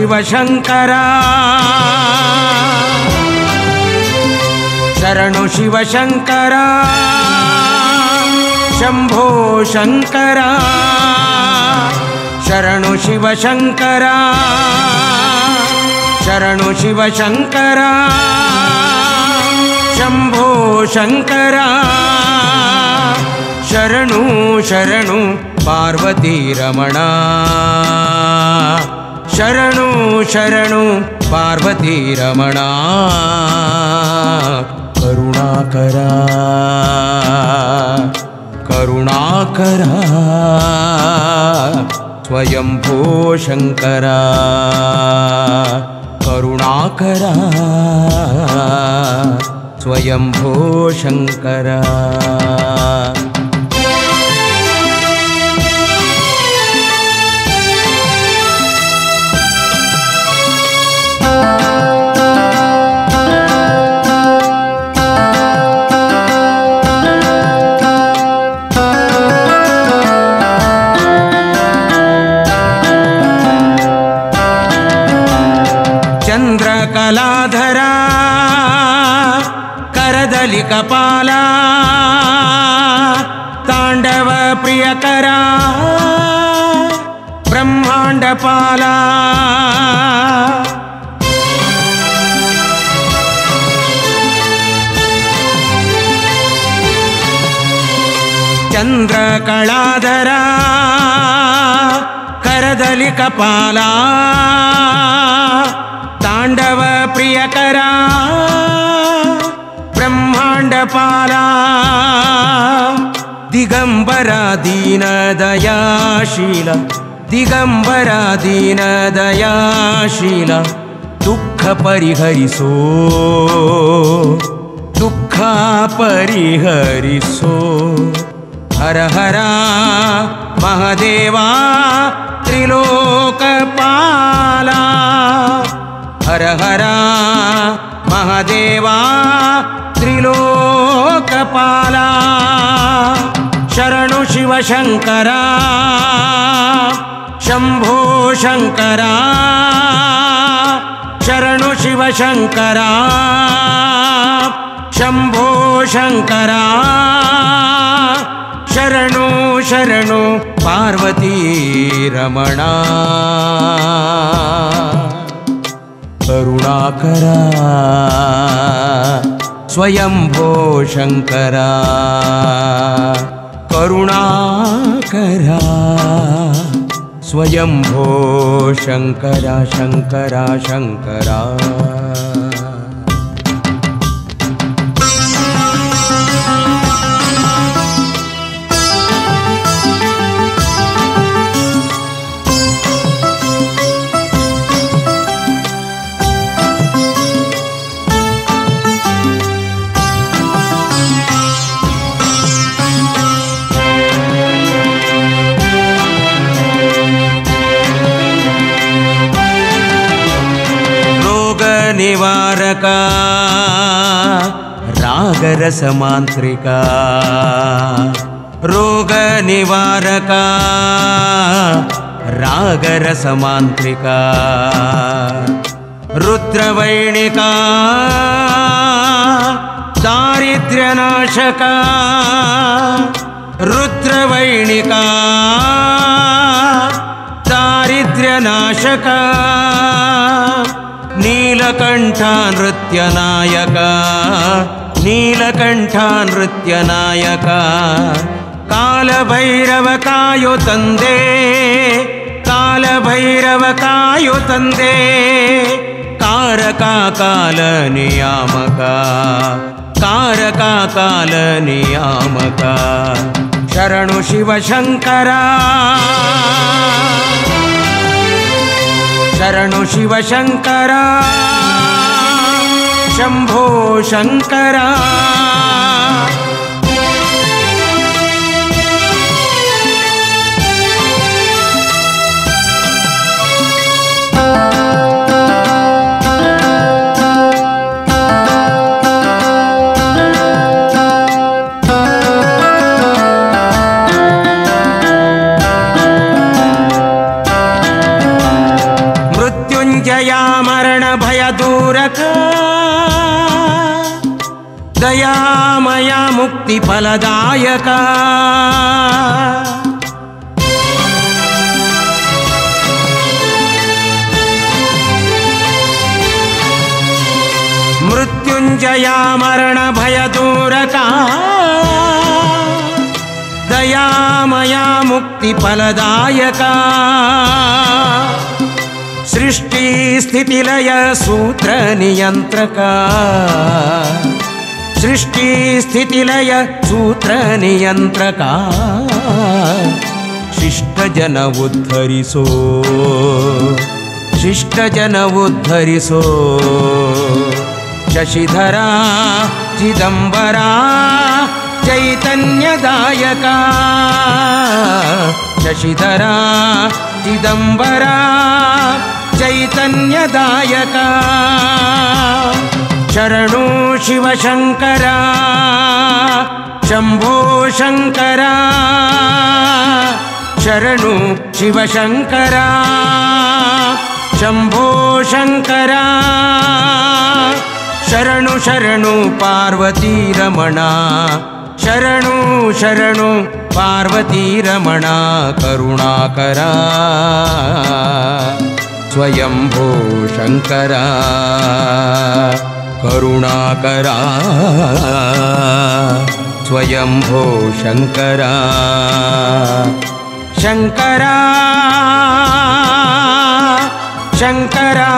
शिवशङ्करा शरणु शिवशङ्करा शम्भो शङ्करा शरणु शिवशङ्करा शरणु शिवशङ्करा शम्भो शङ्करा शरणु शरणु पार्वतीरमणा शरणु शरणु पार्वतीरमणा करुणाकरा करुणाकरा स्वयंभो शङ्करा करुणाकरा स्वयंभो शङ्करा ताण्डवप्रियकरा ब्रह्माण्डपाला चन्द्रकलाधरा करदलिकपाला ताण्डवप्रियकरा ब्रह्माण्डपाला दिगम्बरादीनदयाशील दिगम्बरादीनदयाशील दुःखपरिहरिसो दुःखापरिहरिसो हर हरा महदेवा त्रिलोकपाला। हर हरा महदेवा त्रिलोकपाला। शरणु शिवशङ्करा शम्भो शङ्करा, शरणु शिवशङ्करा शम्भो शङ्करा, शरणु शरणु पार्वती रमणा। करुणाकरा, स्वयंभो शङ्करा। करुणाकरा स्वयंभो शङ्करा शङ्करा शङ्करा। रोगनिवारका रागरसमान्त्रिका रोगनिवारका रागरसमान्त्रिका रुद्रवैणिका दारिद्र्यनाशका रुद्रवैणिका दारिद्र्यनाशका। ನೀಲಕಂಠ ನೃತ್ಯ ನಾಯಕ ನೀಲಕಂಠ ನೃತ್ಯ ನಾಯಕ ಕಾಲಭೈರವ ಕಾಯೋ ತಂದೆ ಕಾಲಭೈರವ ಕಾಯೋ ತಂದೆ ಕಾರಕ ಕಾಲ ನಿಯಾಮಕ ಕಾರಕ ಕಾಲ ನಿಯಾಮಕ ಶರಣು ಶಿವಶಂಕರ ಶರಣು ಶಿವಶಂಕರ शम्भो शङ्करा मृत्युञ्जया मरणभयदूरका దయామయ ముక్తి ఫలదాయక మృత్యుంజయా మరణ భయదూరక దయామయ ముక్తి ఫలదాయక సృష్టి స్థితిలయ సూత్ర నియంత్రక ಸೃಷ್ಟಿ ಸ್ಥಿತಿಲಯ ಸೂತ್ರ ನಿಯಂತ್ರಕ ಶಿಷ್ಟ ಜನ ಉದ್ಧರಿಸೋ ಶಿಷ್ಟ ಜನ ಉದ್ಧರಿಸೋ ಶಶಿಧರ, ಚಿದಂಬರ, ಚೈತನ್ಯದಾಯಕ. ಶಶಿಧರ, ಚಿದಂಬರ, ಚೈತನ್ಯದಾಯಕ. शरणो शिवशङ्करा शम्भो शङ्करा, शरणो शिवशङ्करा शम्भो शङ्करा, शरणु शरणु पार्वती रमणा, शरणु शरणु पार्वती रमणा करुणाकरा स्वयंभो शङ्करा। करुणाकरा स्वयंभो शंकरा। शंकरा। शंकरा।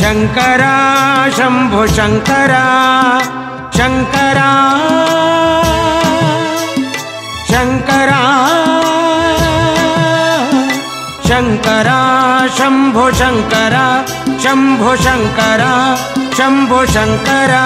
शंकरा शंभु शंकरा। शंकरा। शंकरा। शङ्करा शंभु शङ्करा शंभु शङ्करा शंभु शङ्करा